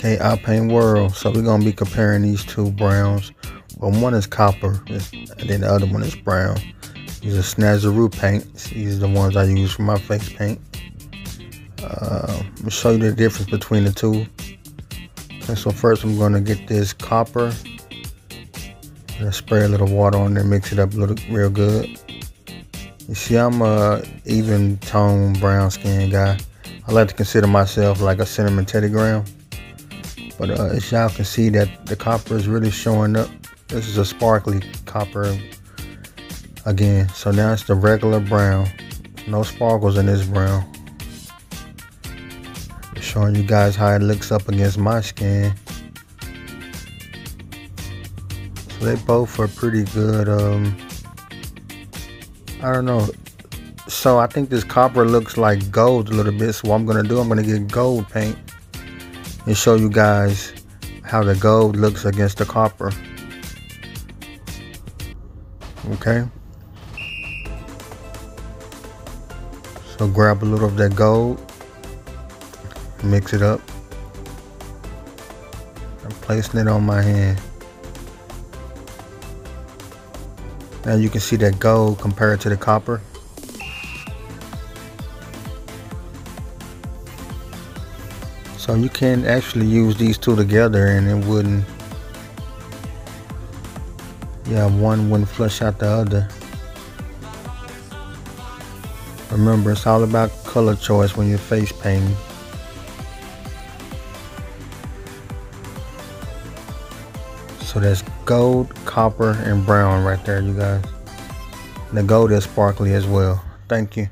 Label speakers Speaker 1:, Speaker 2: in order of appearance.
Speaker 1: Okay, Alpine World. So we're gonna be comparing these two browns. Well, one is copper, and then the other one is brown. These are Snazaroo paints. These are the ones I use for my face paint. Uh, I'll show you the difference between the two. Okay, so first I'm gonna get this copper. And spray a little water on there, mix it up a little real good. You see, I'm a even tone brown skin guy. I like to consider myself like a cinnamon Teddy Graham. But uh, as y'all can see that the copper is really showing up. This is a sparkly copper again. So now it's the regular brown. No sparkles in this brown. Just showing you guys how it looks up against my skin. So they both are pretty good. Um, I don't know. So I think this copper looks like gold a little bit. So what I'm gonna do, I'm gonna get gold paint and show you guys how the gold looks against the copper. Okay. So grab a little of that gold, mix it up. I'm placing it on my hand. Now you can see that gold compared to the copper. So you can actually use these two together and it wouldn't, yeah, one wouldn't flush out the other. Remember, it's all about color choice when you're face painting. So that's gold, copper, and brown right there, you guys. The gold is sparkly as well. Thank you.